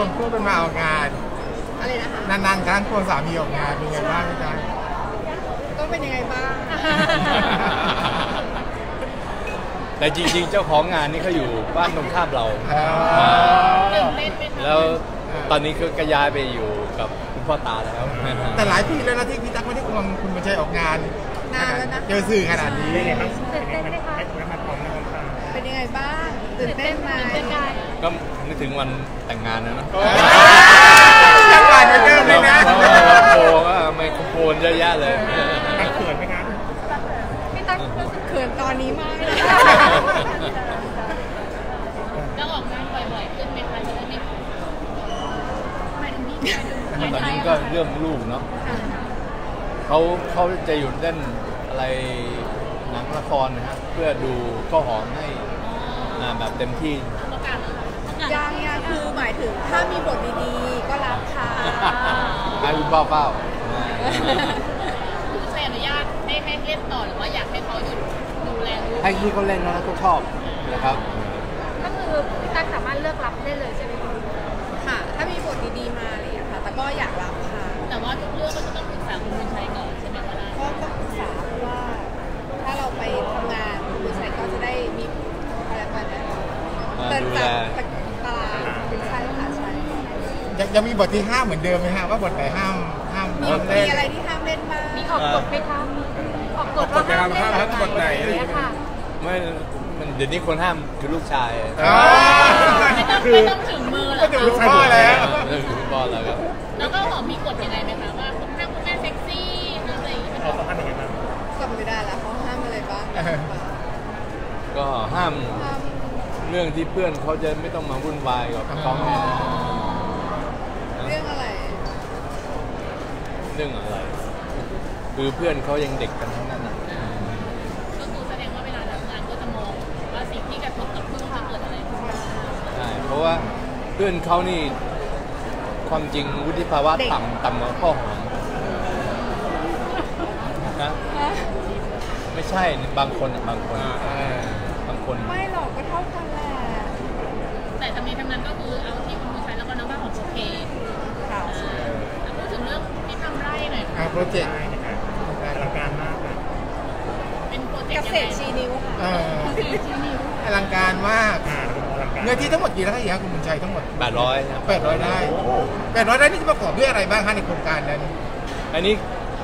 ควงคู่กันมาออกงานอะไรนะคะนานๆครั้งควงสามีออกงานเป็นไงบ้างพี่จ๊ะก็เป็นยังไงบ้าง แต่จริงๆ เจ้าของงานนี่เขาอยู่บ้านตรงข้ามเราอ่าแล้วตอนนี้คือกระยายไปอยู่กับคุณพ่อตาแล้ว แต่หลายปีแล้วนะที่พี่ตั๊กไม่ได้ควงคุณบุญชัยออกงานนานแล้วนะ เจอสื่อขนาดนี้เป็นไงบ้างตื่นเต้นไหมคะ ให้คุณมาพร้อมในวันตา เป็นยังไงบ้างตื่นเต้นไหมตื่นเต้นได้ก็นึกถึงวันแต่งงานนะเนอะยังหวานเหมือนเดิมเลยนะเพราะว่าโปรก็ไมโครโฟนเยอะแยะเลยตั้งเขินไหมครับพี่ตั๊กรู้สึกเขินตอนนี้มากเลยจะออกงานบ่อยๆขึ้นไหมคะจะได้ไม่หมายถึงพี่หมายถึงตอนนี้ก็เรื่องลูกเนาะเขาเขาจะหยุดเล่นอะไรหนังละครนะฮะเพื่อดูข้าวหอมให้ อ่าแบบเต็มที่ ประกาศแล้วประกาศยังยังคือหมายถึงถ้ามีบทดีๆ ก็รับค่ะไอ้เป้าเป้าคุณชัยอนุญาตให้ให้เล่นต่อหรือว่าอยากให้เขาหยุดดูแลลูกให้ที่เขาเล่นนะก็ชอบนะครับ ก็คือพี่ตั๊กสามารถเลือกรับได้เลยใช่ไหมคะค่ะ ถ้ามีบทดีๆมาอะไรอย่างเงี้ยค่ะ แต่ก็อยากรับค่ะ แต่ว่าทุกเรื่องก็จะต้องปรึกษาคุณบุญชัยก่อนใช่ไหมคะล่ะ ก็ต้องปรึกษาเพราะว่า ถ้าเราไปทำงานผู้ชายก็จะได้มีอะไรกันนะ อ่า เดิน ดูแล ตามตารางใช่ค่ะใช่ ยังยังมีบทที่ห้ามเหมือนเดิมไหมฮะว่าบทไหนห้ามห้ามมีห้ามมีเล่น อะไรที่ห้ามเล่นบ้างมีออกกฎไหมคะออกกฎว่าห้ามเล่นออกกฎไหนอะไรอย่างเงี้ยค่ะไม่มันเดี๋ยวนี้คนห้ามคือลูกชายอ๋อไม่ต้องไม่ต้องถึงมือหรก็อกถึงลูกพ่อแล้ว เรื่องฟุตบอลแล้วครับแล้วก็หอมมีกฎยังไงไหมคะว่าคุณแม่คุณแม่เซ็กซี่อะไรอย่างเงี้ยเราต้องทำยังไงบ้างจำไม่ได้แล้วเขาห้ามอะไรบ้างก็ห้ามห้ามเรื่องที่เพื่อนเขาจะไม่ต้องมาวุ่นวายกับเขาอ๋อเรื่องอะไร เรื่องอะไร คือเพื่อนเขายังเด็กกันทั้งนั้นนะก็คือแสดงว่าเวลาทำงานก็จะมองว่าสิ่งที่กระทบกับลูกจะเกิดอะไรขึ้นใช่เพราะว่าเพื่อนเขานี่ความจริงวุฒิภาวะต่ำต่ำกว่าข้อหอมนะไม่ใช่บางคนอะบางคนบางคน ไม่หรอกก็เท่ากันแหละแต่ทั้งนี้ทั้งนั้นก็คือเอาที่คุณบุญชัยแล้วก็น้องบ้านของโอเค ค่ะ แล้วพูดถึงเรื่องที่ทำไร่หน่ อยอ่าโปรเจกต์ใช่นะครับอลังการมากนะเป็นโปรเจกเกต์ยังษไงตรชีนิ้วค่ะ เอออลังการมาก อ่าดูอลังการเนื้อที่ทั้งหมดกี่ไร่ครับคุณบุญชัยทั้งหมด800นะแปดร้อยไร่แปดร้อยไร่นี่จะประกอบด้วยอะไรบ้างคะในโครงการนั้นอันนี้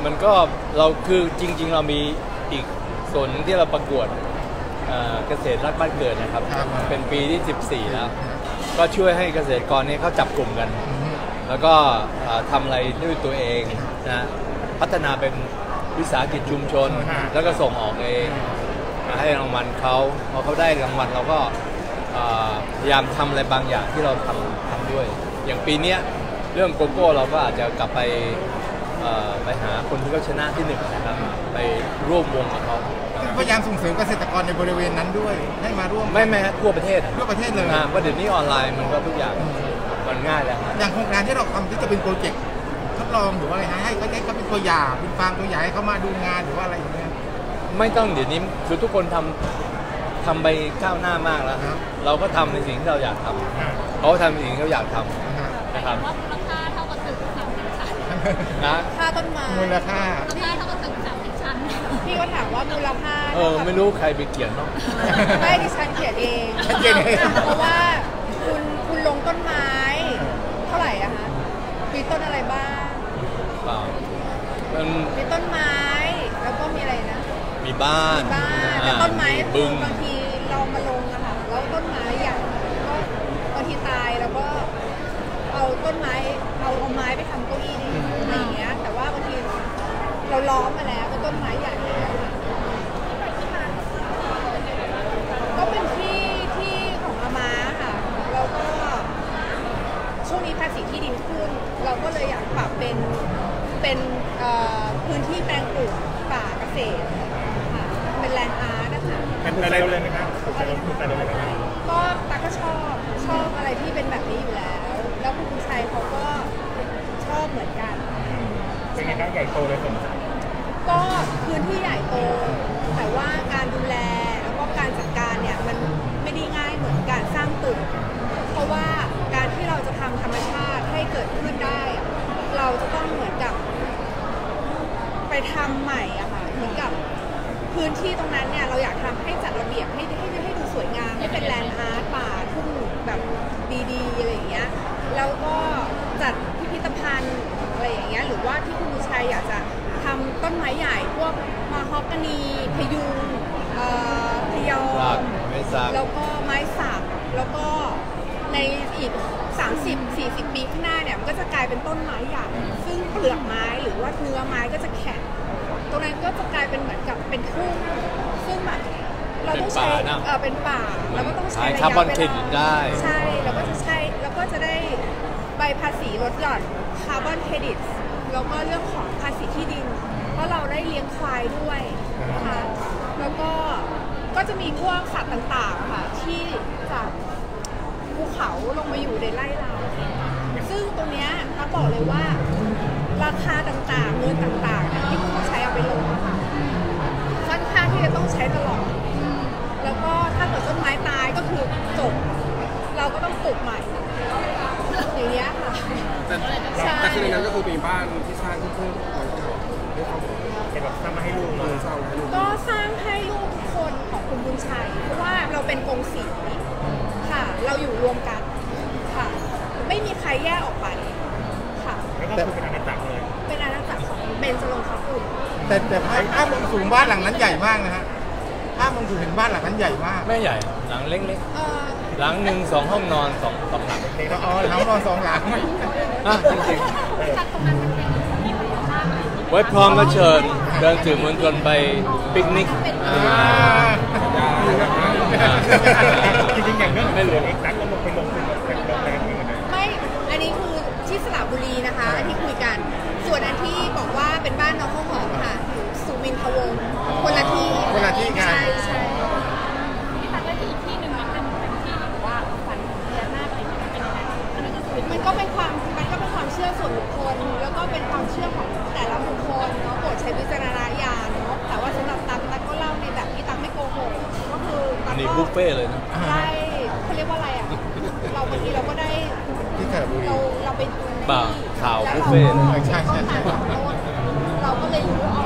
มันก็เราคือจริง ๆ เรามีอีกส่วนหนึ่งที่เราประกวดเอ่อเกษตรรักบ้านเกิดนะครับ เป็นปีที่ 14 แล้ว ก็ช่วยให้เกษตรกรเนี่ยเขาจับกลุ่มกันแล้วก็เอ่อทำอะไรด้วยตัวเองนะ พัฒนาเป็นวิสาหกิจชุมชน แล้วก็ส่งออกเองให้รางวัลเขาพอเขาได้รางวัลเราก็เอ่อพยายามทำอะไรบางอย่างที่เราทำทำด้วย อย่างปีเนี้ยเรื่องโกโก้เราก็อาจจะกลับไปเอ่อไปหาคนที่เขาชนะที่หนึ่งนะครับไปร่วมวงกับเขาพยายามส่งเสริมเกษตรกรในบริเวณนั้นด้วยให้มาร่วมไม่ไม่ฮะทั่วประเทศทั่วประเทศเลยอ่าเพราะเดี๋ยวนี้ออนไลน์มันก็ทุกอย่างมันง่ายแล้วอย่างโครงการที่เราทำที่จะเป็นโปรเจกต์ ทดลองหรือว่าอะไรฮะให้เขาได้เขาเป็นตัวอย่างเป็นฟาร์มตัวอย่างให้เขามาดูงานหรือว่าอะไรอย่างเงี้ย ไม่ต้องเดี๋ยวนี้คือทุกคนทำทำไปก้าวหน้ามากแล้วครับเราก็ทำในสิ่งที่เราอยากทอ่าำเขาก็ทำในสิ่งที่เขาอยากทนะฮะำนะครับว่ามูลค่าเท่ากับตึกสามสิบชั้นนะ ค่าต้นไม้มูลค่ามูลค่าเท่ากับตึกสามสิบชั้นพี่ก็ถามว่ามูลค่าเออ ไม่รู้ใครไปเขียนเนาะ ไม่ดิฉันเขียนเองฉันเขียนเองเพราะว่าคุณคุณลงต้นไม้ เท่าไหร่อะคะมีต้นอะไรบ้างเปล่า มันมีต้นไม้ แล้วก็มีอะไรนะมีบ้านมีบ้านอ่แต่ต้นไม้บึงบางทีเรามาลงอะค่ะแล้วต้นไม้อย่างก็บางทีตายแล้วก็เอาต้นไม้เอาเอาไม้ไปทำเก้าอี้ได้อะไรอย่างเงี้ย แต่ว่าบางทีเราล้อมมาแล้ว แต่ในเรื่องนะครับก็ตาก็ชอบชอบอะไรที่เป็นแบบนี้อยู่แล้ว แล้วคุณบุญชัยเขาก็ชอบเหมือนกัน เป็นไงบ้างใหญ่โตเลยสมก็พื้นที่ใหญ่โต แต่ว่าการดูแลแล้วก็การจัดการเนี่ยมันไม่ได้ง่ายเหมือนการสร้างตึก เพราะว่าการที่เราจะทำธรรมชาติให้เกิดขึ้นได้ เราจะต้องเหมือนกับ ไปทำใหม่อะค่ะเหมือนกับ พื้นที่ตรงนั้นเนี่ยเราอยากทำให้จัดระเบียบให้ให้ให้ดูสวยงามให้เป็นแลนด์อาร์ตป่าทุ่งแบบดีๆอะไรอย่างเงี้ยแล้วก็จัดพิพิธภัณฑ์อะไรอย่างเงี้ยหรือว่าที่คุณบุญชัยอยากจะทำต้นไม้ใหญ่พวกมาฮอกกานีพยุงเอ่อพยอสักมไม่สักแล้วก็ไม้สักแล้วก็ในอีก 30-40 ปีข้างหน้าเนี่ยมันก็จะกลายเป็นต้นไม้ใหญ่ซึ่งเปลือกไม้หรือว่าเนื้อไม้ก็จะแข็งต รงนั้นก็จะกลายเป็นเหมือนกับเป็นทุ่งซึ่งแบบเราต้องใช้เป็นป่านะ เออเป็นป่าแล้วก็ต้องใช้ขายระยะคาร์บอนเวเครดิลาตได้ ใช่แล้วก็จะใช้แล้วก็จะได้ใบภาษีลดหย่อนคาร์บอนเครดิตแล้วก็เรื่องของภาษีที่ดินเพราะเราได้เลี้ยงควายด้วยนะคะแล้วก็ก็จะมีพวกสัตว์ต่างๆค่ะที่จากภูเขาลงมาอยู่ในไร่เรา ซึ่งตรงเนี้ยตั๊กบอกเลยว่า ราคาต่างๆเงินต่างๆเนี่ยที่คุณใช้เอา ไปลงอะค่ะค่อนข้างที่จะต้องใช้ตลอด แล้วก็ถ้าเกิดต้นไม้ตายก็คือจบ เราก็ต้องปลูกใหม่ อย่างเงี้ยค่ะ แต่ใช่ แต่คือในนั้นก็คือเป็นบ้านที่สร้างเพิ่มๆมันก็บอกด้วยความบอกเป็นแบบทำมาให้ลูกเอเนาะอสร้างให้ลูกก็สร้างให้ลูกทุกคนของคุณบุญชัย เพราะว่าเราเป็นกงสีค่ะ เราอยู่รวมกันค่ะ ไม่มีใครแยกออกไปค่ะ แล้วก็คือเป็นอาณาจักรเลยเป็นอาณาจักรของเบนจรงคกุล แต่แต่ภาพภาพมุมสูงบ้านหลังนั้นใหญ่มากนะฮะภาพมุมสูงเห็นบ้านหลังนั้นใหญ่มากไม่ใหญ่หลังเล็กเออๆหลังหนึ่งสองห้องนอนสองสองหลังอ๋อหลังนอนสองหลังอะจริงตัดตรงนั้นมันเป็นที่ธรรมชาติเลยๆไว้พร้อมก็เชิญเดินสื่อมวลชนไปปิกนิกอ่าจริงๆอย่างเรื่องไม่เหลือเอกตั๊กก็ลงไปลงเป็นเป็นโรงแรมที่เหมือนกันไม่อันนี้คือที่สระบุรีนะคะอันที่คุยกัน ส่วนอันที่บอกว่าเป็นบ้านน้องข้าวหอมค่ะอยู่สุ วินทวงศ์คนละที่คนละที่กันใช่ใช่ที่ตักได้ที่อีกที่หนึ่งมันเป็นเป็นที่ที่แบบว่าฝันของพญานาคอะไรอย่างเงี้ยมันเป็นยังไงอันนั้นก็คือมันก็เป็นความมันก็เป็นความเชื่อส่วนบุคคล แล้วก็เป็นความเชื่อของแต่ละบุคคลเนาะโปรดใช้วิจารณญาณเนาะแต่ว่าสำหรับตั๊กตั๊กก็เล่าในแบบที่ตั๊กไม่โกหกก็คือตั๊อักนนี้ก็บุฟเฟ่ต์เลยนะ ได้เขาเรียกว่าอะไรอะเราบางทีเราก็ได้ ที่สระบุรี เราเราไปดูในบ่าที่ข่าวแล้วบุฟเราเฟ่ต์ก็นะใช่ใช่ใช่ต้องการขอโทษเราก็เลยรู้ออกเพราะต้อ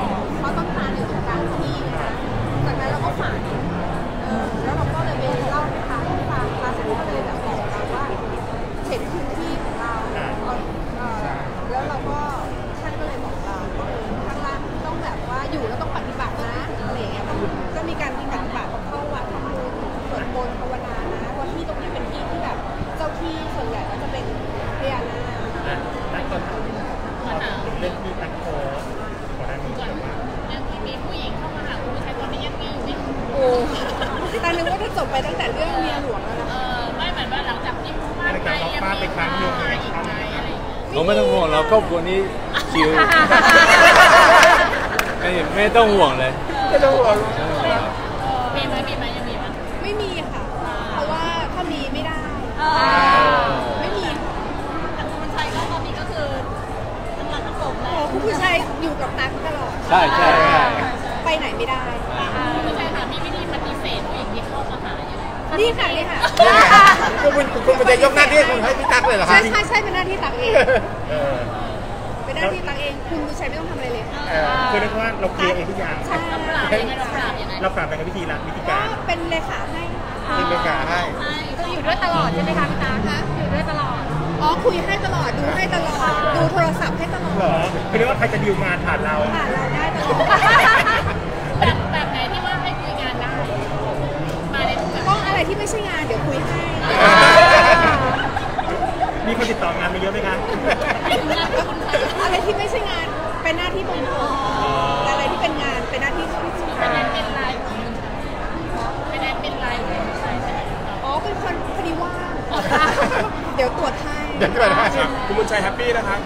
ส่วนใหญ่ก็จะเป็นพญานาคอะตั๊กก่อนเรื่องที่ตั๊กโพสต์ก่อนหน้านี้ก่อนแบบว่าเรื่องที่มีผู้หญิงเข้ามาหาคุณผู้ชายตอนนี้ยังมีอยู่ไหมโอ้แต่นึกว่าจะจบไปตั้งแต่เรื่องเมียหลวงแล้วนะเออไม่เหมือนว่าหลังจากที่บ้านไปยังมีมาอีกไหมอะไรอย่างเงี้ยเขาไม่ต้องห่วงเราครอบครัวนี้ชิลไม่ไม่ต้องห่วงเลย ไม่ต้องห่วงมีไหมมีไหมยังมีไหม ไม่มีค่ะ เพราะว่าถ้ามีไม่ได้ ไม่มีแต่คุณชัยก็ตอนนี้ก็คือทั้งหลังทั้งกลมแล้โอ้วคุณผู้ชายอยู่กับตั๊กตลอด ใช่ใช่ใช่ ไปไหนไม่ได้ คุณผู้ชายค่ะมีวิธีปฏิเสธผู้หญิงที่เข้ามาหายังไงนี่ค่ะนี่ค่ะ คุณคุณคุณจะยกหน้าที่ให้คุณให้พี่ตั๊กเลยเหรอใช่ฮะใช่ใช่เป็นหน้าที่ตั๊กเอง เออเป็นหน้าที่ตั๊กเอง คุณผู้ชายไม่ต้องทำอะไรเลยเออคือเรียกว่าเราเคลียร์เองทุกอย่าง ใช่เราปราบยังไงเราปราบยังไงเราปรับไปกับวิธีละวิธีก็การ เป็นเลขาให้ ค่ะเป็นเลขาให้ คืออยู่ด้วยตลอดใช่ไหมคะพี่ตาคะอยู่ด้วยตลอด อ๋อคุยให้ตลอดดูให้ตลอดดูโทรศัพท์ให้ตลอดเหรอคือเรียกว่าใครจะดีลงานผ่านเรา ผ่านเราได้ตลอดแบบแบบไหนที่ว่าให้คุยงานได้ มาในทุกแบบก็อะไรที่ไม่ใช่งานเดี๋ยวคุยให้มีคนติดต่องานมาเยอะไหมคะ อะไรที่ไม่ใช่งาน รวจให้เดี๋ยวจะไปได้ครับคุณบุญชัยแฮปปี้นะครับ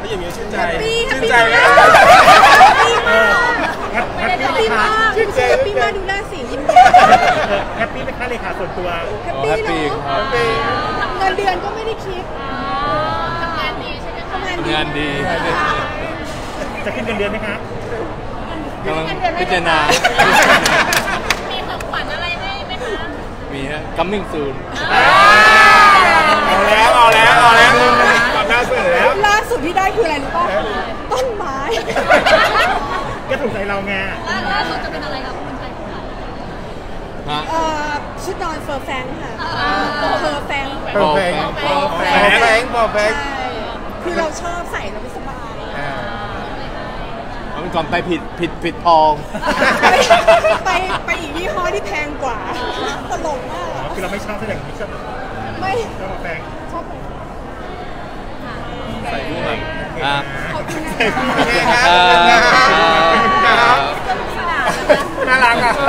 ถ้าอย่างนี้ชื่นใจแฮปปี้แฮปชื่นปี้ใจมากนะแฮปปี้แฮปปี้มากไหมแฮคะปปี้มากคุณแฮปปี้มากดูหน้าสียิ้มแย้มแฮปปี้ไหมคะเลขาส่วนตัวแฮปอ๋อปี้แฮปปี้เนาะครับเงินเดือนก็ไม่ได้คิดทำงานดีใช่ไหมคะทำงานดีงานดีจะขึ้นเงินเดือนไหมคะกำลังพิจารณามีของขวัญอะไรให้ไหมคะมีฮะ coming soon เอาแล้วเอาแล้วเอาแล้วตอบหน้าเสือแล้ว ล่าสุดที่ได้คืออะไรรู้ป่ะต้นไม้ ไง ล่าสุดจะเป็นอะไรครับคุณชัยคุณชัย ฮะ เอ่อชุดนอนเฟอร์แฟงค่ะเฟอร์แฟง เปิดเพลง เปิดเพลง เปิดเพลงเปิดเพลง ใช่คือเราชอบใส่แล้วมันสบาย อ่า เอาเป็น ก่อนไปผิดผิดผิดทองไปไปไปอีกยี่ห้อที่แพงกว่า ตลกมากอ๋ออะคือเราไม่ชอบแสดงนี้ใช่ไหมไม่ชอบมาแปลงชอบแบบใส่คู่กันอ่าขอบคุณนะโอเคคะครับขอบคุณครับครับสนุกสนานนะคะน่ารักอะ